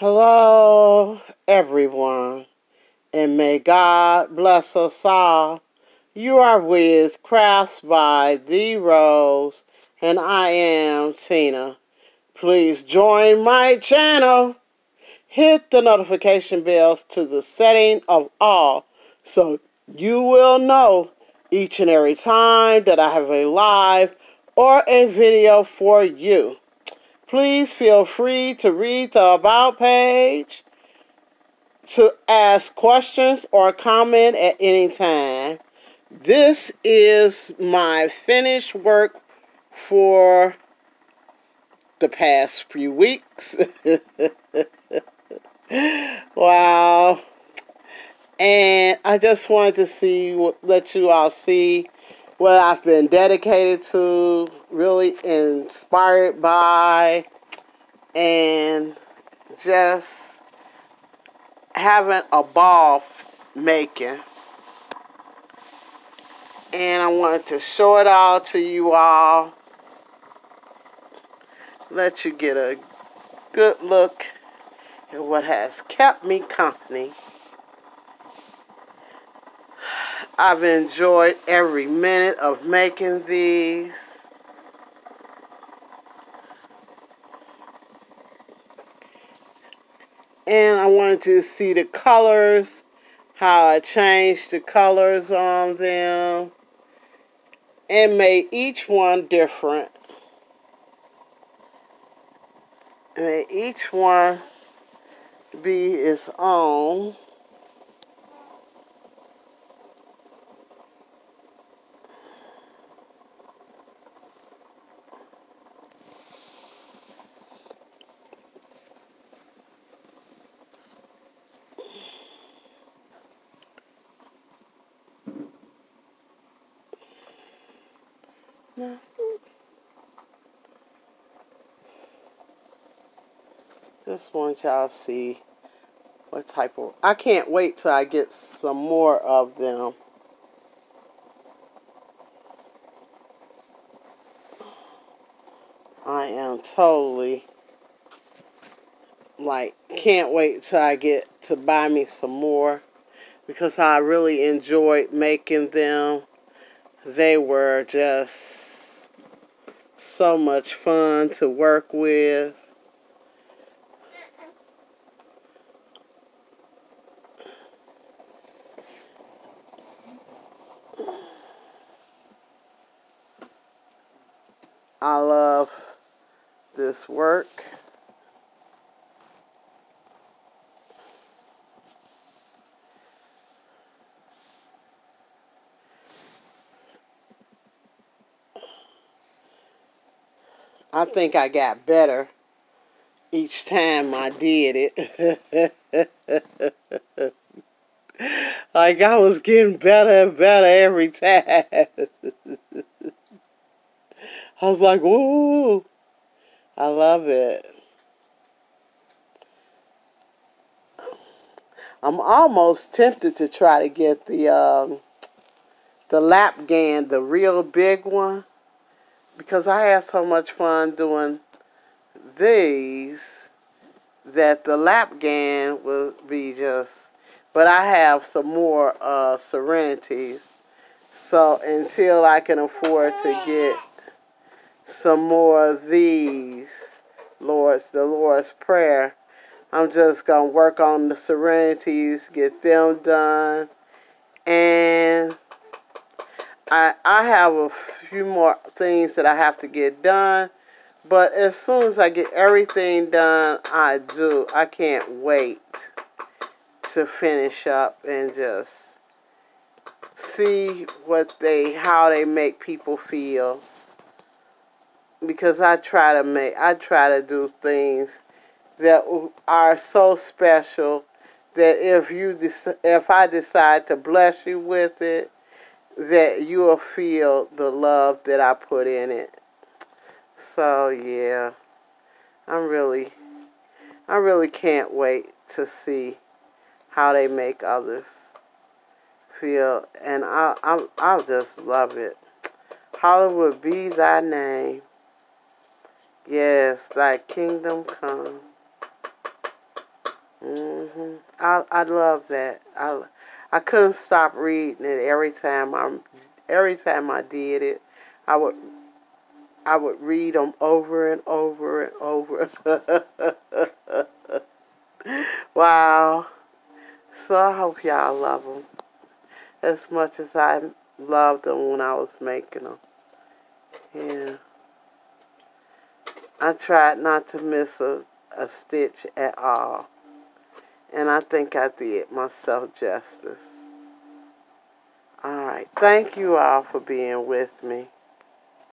Hello, everyone, and may God bless us all. You are with Crafts by Thee Rose, and I am Tina. Please join my channel. Hit the notification bells to the setting of all so you will know each and every time that I have a live or a video for you. Please feel free to read the About page, to ask questions or comment at any time. This is my finished work for the past few weeks. wow. And I just wanted to see, let you all see what I've been dedicated to, really inspired by, and just having a ball making. And I wanted to show it all to you all. Let you get a good look at what has kept me company. I've enjoyed every minute of making these. And I wanted to see the colors, how I changed the colors on them, and made each one different. And each one be its own. Just want y'all to see what type of... I can't wait till I get some more of them. I am totally like can't wait till I get to buy me some more because I really enjoyed making them. They were just so much fun to work with. I love this work. I think I got better each time I did it. like I was getting better and better every time. I was like, whoa. I love it. I'm almost tempted to try to get the um, the lapghan, the real big one, because I had so much fun doing these that the lapghan will be just. But I have some more uh, Serenities, so until I can afford to get some more of these, Lord's the Lord's Prayer. I'm just going to work on the Serenities, get them done. And I, I have a few more things that I have to get done. But as soon as I get everything done, I do. I can't wait to finish up and just see what they, how they make people feel because I try to make I try to do things that are so special that if you if I decide to bless you with it that you will feel the love that I put in it. So yeah. I'm really I really can't wait to see how they make others feel and I I I'll just love it. Hollywood be thy name. Yes, thy kingdom come. Mhm. I I love that. I I couldn't stop reading it every time I every time I did it. I would I would read them over and over and over. wow. So I hope y'all love them as much as I loved them when I was making them. Yeah. I tried not to miss a, a stitch at all. And I think I did myself justice. All right. Thank you all for being with me.